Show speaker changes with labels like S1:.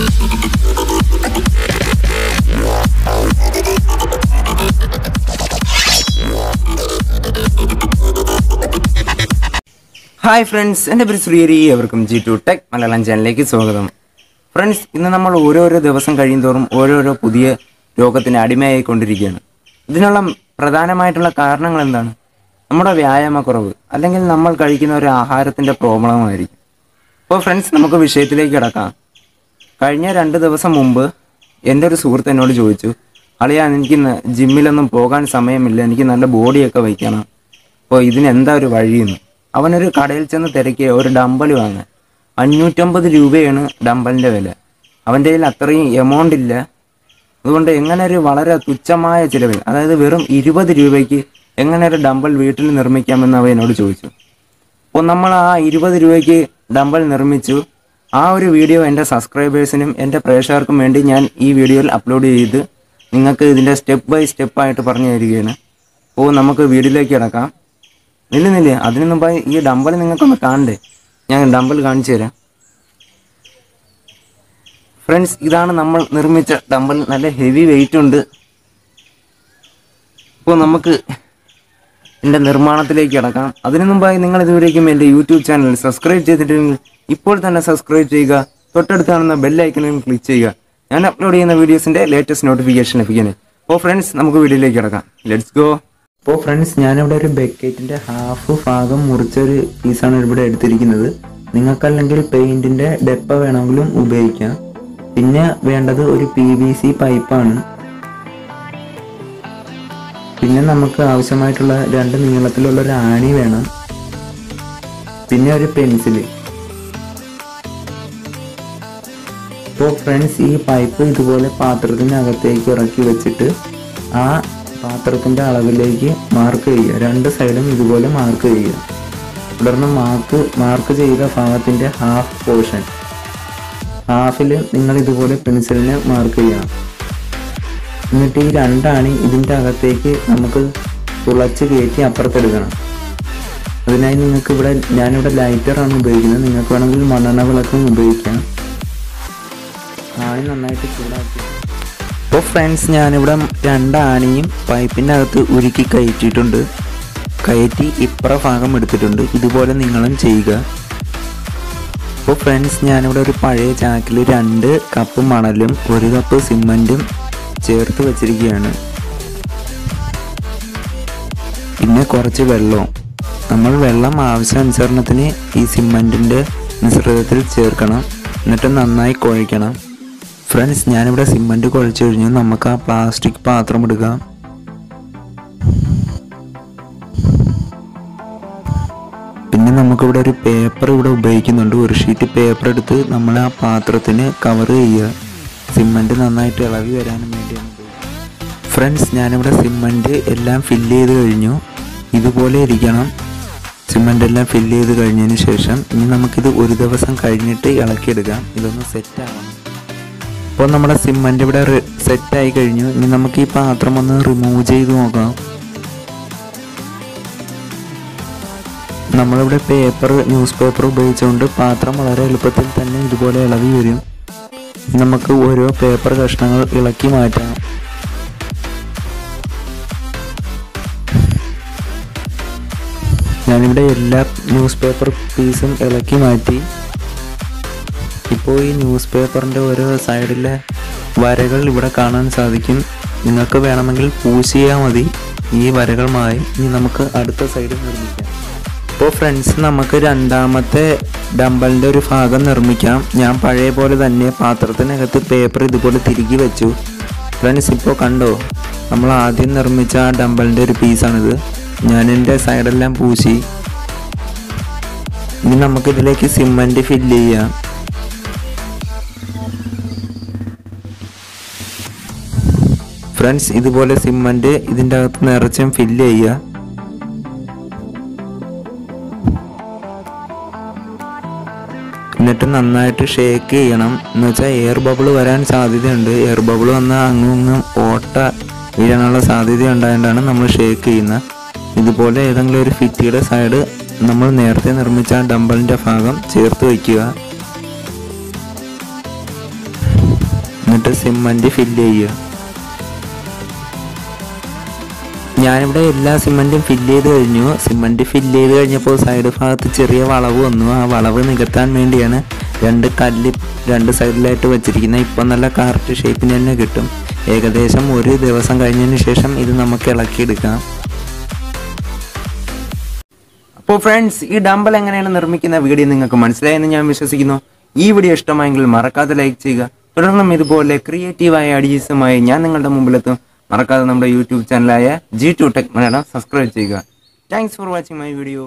S1: Hi friends എന്റെ പേര് ശ്രീഹരി എവർക്കും ജി ടു ടെക് മലയാളം ചാനലിലേക്ക് സ്വാഗതം. ഫ്രണ്ട്സ് ഇന്ന് നമ്മൾ ഓരോരോ ദിവസം കഴിയുന്തോറും ഓരോരോ പുതിയ രോഗത്തിന് അടിമയായിക്കൊണ്ടിരിക്കുകയാണ്. ഇതിനുള്ള പ്രധാനമായിട്ടുള്ള കാരണങ്ങൾ എന്താണ്? നമ്മുടെ വ്യായാമക്കുറവ് അല്ലെങ്കിൽ നമ്മൾ കഴിക്കുന്ന ഒരു ആഹാരത്തിന്റെ പ്രോബ്ലമായിരിക്കും. അപ്പോൾ ഫ്രണ്ട്സ് നമുക്ക് വിഷയത്തിലേക്ക് കിടക്കാം. കഴിഞ്ഞ രണ്ട് ദിവസം മുമ്പ് എന്റെ ഒരു സുഹൃത്ത് എന്നോട് ചോദിച്ചു അളിയാ എനിക്ക് ജിമ്മിലൊന്നും പോകാൻ സമയമില്ല എനിക്ക് നല്ല ബോഡിയൊക്കെ വയ്ക്കണം. അപ്പോൾ ഇതിനെന്താ ഒരു വഴിയെന്ന്? അവനൊരു കടയിൽ ചെന്ന് തിരക്കിയ ഒരു ഡമ്പൽ വാങ്ങാൻ അഞ്ഞൂറ്റമ്പത് രൂപയാണ് ഡമ്പലിന്റെ വില. അവന്റെ കയ്യിൽ അത്രയും എമൗണ്ട് ഇല്ല. അതുകൊണ്ട് എങ്ങനെ ഒരു വളരെ തുച്ഛമായ ചിലവിൽ അതായത് വെറും ഇരുപത് രൂപയ്ക്ക് എങ്ങനെ ഒരു ഡമ്പൽ വീട്ടിൽ നിർമ്മിക്കാമെന്ന് അവൻ എന്നോട് ചോദിച്ചു. അപ്പോൾ നമ്മൾ ആ ഇരുപത് രൂപയ്ക്ക് ഡമ്പൽ നിർമ്മിച്ചു. ആ ഒരു വീഡിയോ എന്റെ സബ്സ്ക്രൈബേഴ്സിനും എന്റെ പ്രേക്ഷകർക്കും വേണ്ടി ഞാൻ ഈ വീഡിയോയിൽ അപ്ലോഡ് ചെയ്ത് നിങ്ങൾക്ക് ഇതിന്റെ സ്റ്റെപ്പ് ബൈ സ്റ്റെപ്പ് ആയിട്ട് പറഞ്ഞു തരികയാണ്. അപ്പോൾ നമുക്ക് വീഡിയോയിലേക്ക് കിടക്കാം. നില്ല നില്ല. അതിന് മുമ്പായി ഈ ഡമ്പൽ നിങ്ങൾക്കൊന്ന് കാണണ്ടേ? ഞാൻ ഡമ്പൽ കാണിച്ചു തരാം. ഫ്രണ്ട്സ് ഇതാണ് നമ്മൾ നിർമ്മിച്ച ഡമ്പൽ നല്ല ഹെവി വെയിറ്റ് ഉണ്ട്. അപ്പോൾ നമുക്ക് എന്റെ നിർമ്മാണത്തിലേക്ക് കിടക്കാം. അതിനു മുമ്പായി നിങ്ങൾ ഇതുവരേക്കും എന്റെ യൂട്യൂബ് ചാനൽ സബ്സ്ക്രൈബ് ചെയ്തിട്ടുണ്ടെങ്കിൽ ഇപ്പോൾ തന്നെ സബ്സ്ക്രൈബ് ചെയ്യുക. തൊട്ടടുത്ത് കാണുന്ന ബെല്ലൈക്കണിൽ ക്ലിക്ക് ചെയ്യുക. ഞാൻ അപ്ലോഡ് ചെയ്യുന്ന വീഡിയോസിന്റെ ലേറ്റസ്റ്റ് നോട്ടിഫിക്കേഷൻ ലഭിക്കുന്നത് അപ്പോൾ ഫ്രണ്ട്സ് നമുക്ക് വീഡിയോയിലേക്ക് കിടക്കാം. ലെറ്റ്സ് ഗോ അപ്പോൾ ഫ്രണ്ട്സ് ഞാനിവിടെ ഒരു ബക്കറ്റിന്റെ ഹാഫ് ഭാഗം മുറിച്ചൊരു പീസാണ് ഇവിടെ എടുത്തിരിക്കുന്നത്. നിങ്ങൾക്കല്ലെങ്കിൽ പെയിന്റിന്റെ ഡെപ്പ വേണമെങ്കിലും ഉപയോഗിക്കാം. പിന്നെ വേണ്ടത് ഒരു പി വി സി പൈപ്പാണ് പിന്നെ നമുക്ക് ആവശ്യമായിട്ടുള്ള രണ്ട് നീളത്തിലുള്ള ഒരു ആണി വേണം. പിന്നെ ഒരു പെൻസിൽ ഇപ്പോൾ ഫ്രണ്ട്സ് ഈ പൈപ്പ് ഇതുപോലെ പാത്രത്തിനകത്തേക്ക് ഇറക്കി വെച്ചിട്ട് ആ പാത്രത്തിന്റെ അളവിലേക്ക് മാർക്ക് ചെയ്യുക. രണ്ട് സൈഡും ഇതുപോലെ മാർക്ക് ചെയ്യുക. തുടർന്ന് മാർക്ക് മാർക്ക് ചെയ്ത ഭാഗത്തിന്റെ ഹാഫ് പോർഷൻ ഹാഫിൽ നിങ്ങൾ ഇതുപോലെ പെൻസിലിനെ മാർക്ക് ചെയ്യണം എന്നിട്ട് ഈ രണ്ടാണ് ഇതിന്റെ അകത്തേക്ക് നമുക്ക് തുളച്ച് കയറ്റി അപ്പുറത്തെടുക്കണം. അതിനായി നിങ്ങൾക്ക് ഇവിടെ ഞാനിവിടെ ലൈറ്ററാണ് ഉപയോഗിക്കുന്നത്. നിങ്ങൾക്ക് വേണമെങ്കിൽ മണ്ണെണ്ണ വിളക്കും ഉപയോഗിക്കാം. ആണി നന്നായിട്ട് ചൂടാക്കി. അപ്പോൾ ഫ്രണ്ട്സ് ഞാനിവിടെ രണ്ടാണിയും പൈപ്പിന്റെ അകത്ത് ഉരുക്കി കയറ്റിയിട്ടുണ്ട്. കയറ്റി ഇപ്പുറ ഭാഗം എടുത്തിട്ടുണ്ട്. ഇതുപോലെ നിങ്ങളും ചെയ്യുക. അപ്പോൾ ഫ്രണ്ട്സ് ഞാനിവിടെ ഒരു പഴയ ചാക്കിൽ രണ്ട് കപ്പ് മണലും ഒരു കപ്പ് സിമന്റും ചേർത്ത് വച്ചിരിക്കുകയാണ്. പിന്നെ കുറച്ച് വെള്ളവും. നമ്മൾ വെള്ളം ആവശ്യാനുസരണത്തിന് ഈ സിമന്റിന്റെ മിശ്രിതത്തിൽ ചേർക്കണം. എന്നിട്ട് നന്നായി കുഴയ്ക്കണം. ഫ്രണ്ട്സ് ഞാനിവിടെ സിമന്റ് കുഴച്ച് കഴിഞ്ഞു നമുക്ക് ആ പ്ലാസ്റ്റിക് പാത്രം എടുക്കാം. പിന്നെ നമുക്കിവിടെ ഒരു പേപ്പർ ഇവിടെ ഉപയോഗിക്കുന്നുണ്ട്. ഒരു ഷീറ്റ് പേപ്പർ എടുത്ത് നമ്മൾ ആ പാത്രത്തിന് കവർ ചെയ്യുക. സിമന്റ് നന്നായിട്ട് ഇളകി വരാനും വേണ്ടിയാണ് ഫ്രണ്ട്സ് ഞാനിവിടെ സിമന്റ് എല്ലാം ഫില്ല് ചെയ്ത് കഴിഞ്ഞു. ഇതുപോലെ ഇരിക്കണം. സിമന്റ് എല്ലാം ഫില്ല് ചെയ്ത് കഴിഞ്ഞതിന് ശേഷം ഇനി നമുക്കിത് ഒരു ദിവസം കഴിഞ്ഞിട്ട് ഇളക്കിയെടുക്കാം. ഇതൊന്ന് സെറ്റ് അപ്പോൾ നമ്മുടെ സിമന്റ് ഇവിടെ സെറ്റായി കഴിഞ്ഞു. ഇനി നമുക്ക് ഈ പാത്രം ഒന്ന് റിമൂവ് ചെയ്ത് നോക്കാം. നമ്മളിവിടെ പേപ്പർ ന്യൂസ് പേപ്പർ ഉപയോഗിച്ചുകൊണ്ട് പാത്രം വളരെ എളുപ്പത്തിൽ തന്നെ ഇതുപോലെ ഇളകി വരും. നമുക്ക് ഓരോ പേപ്പർ കഷ്ണങ്ങൾ ഇളക്കി മാറ്റാം. ഞാനിവിടെ എല്ലാ ന്യൂസ് പേപ്പർ പീസും ഇളക്കി മാറ്റി. ഇപ്പോൾ ഈ ന്യൂസ് പേപ്പറിന്റെ ഓരോ സൈഡിലെ വരകൾ ഇവിടെ കാണാൻ സാധിക്കും. നിങ്ങൾക്ക് വേണമെങ്കിൽ പൂശിയാൽ മതി. ഈ വരകൾ മാറി ഇനി നമുക്ക് അടുത്ത സൈഡ് നിർമ്മിക്കാം. ഇപ്പോൾ ഫ്രണ്ട്സ് നമുക്ക് രണ്ടാമത്തെ ഡമ്പലിന്റെ ഒരു ഭാഗം നിർമ്മിക്കാം. ഞാൻ പഴയ പോലെ തന്നെ പാത്രത്തിനകത്ത് പേപ്പർ ഇതുപോലെ തിരികെ വെച്ചു. ഫ്രണ്ട്സ് ഇപ്പോൾ കണ്ടോ? നമ്മൾ ആദ്യം നിർമ്മിച്ച ആ ഡമ്പലിന്റെ ഒരു പീസാണിത്. ഞാൻ എന്റെ സൈഡെല്ലാം പൂശി. ഇനി നമുക്കിതിലേക്ക് സിമന്റ് ഫില്ല് ചെയ്യാം. ഫ്രണ്ട്സ് ഇതുപോലെ സിമന്റ് ഇതിന്റെ അകത്ത് നിറച്ചും ഫില്ല് ചെയ്യുക. എന്നിട്ട് നന്നായിട്ട് ഷേക്ക് ചെയ്യണം. എന്ന് വെച്ചാൽ എയർ ബബിൾ വരാൻ സാധ്യതയുണ്ട്. എയർ ബബിൾ വന്നാൽ അങ്ങും ഓട്ട വീഴാനുള്ള സാധ്യത ഉണ്ടായതുകൊണ്ടാണ് നമ്മൾ ഷേക്ക് ചെയ്യുന്നത്. ഇതുപോലെ ഏതെങ്കിലും ഒരു ഫിറ്റിയുടെ സൈഡ് നമ്മൾ നേരത്തെ നിർമ്മിച്ച ഡമ്പലിന്റെ ഭാഗം ചേർത്ത് വയ്ക്കുക. എന്നിട്ട് സിമ്മന്റ് ഫില്ല് ചെയ്യുക. ഞാനിവിടെ എല്ലാ സിമന്റും ഫില്ല് ചെയ്ത് കഴിഞ്ഞു. സിമന്റ് ഫില്ല് ചെയ്ത് കഴിഞ്ഞപ്പോൾ സൈഡ് ഭാഗത്ത് ചെറിയ വളവ് വന്നു. ആ വളവ് നികത്താൻ വേണ്ടിയാണ് രണ്ട് കല്ല് രണ്ട് സൈഡിലായിട്ട് വെച്ചിരിക്കുന്നത്. ഇപ്പം നല്ല കറക്റ്റ് ഷേപ്പിന് തന്നെ കിട്ടും. ഏകദേശം ഒരു ദിവസം കഴിഞ്ഞതിന് ശേഷം ഇത് നമുക്ക് ഇളക്കിയെടുക്കാം. അപ്പോൾ ഫ്രണ്ട്സ് ഈ ഡമ്പൽ എങ്ങനെയാണ് നിർമ്മിക്കുന്ന വീഡിയോ നിങ്ങൾക്ക് മനസ്സിലായെന്ന് ഞാൻ വിശ്വസിക്കുന്നു. ഈ വീഡിയോ ഇഷ്ടമായെങ്കിൽ മറക്കാതെ ലൈക്ക് ചെയ്യുക. തുടർന്നും ഇതുപോലെ ക്രിയേറ്റീവായ അഡീസുമായി ഞാൻ നിങ്ങളുടെ മുമ്പിലെത്തും. മറക്കാതെ നമ്മുടെ YouTube ചാനലായ G two tech Malayalam subscribe ചെയ്യുക. Thanks for watching my video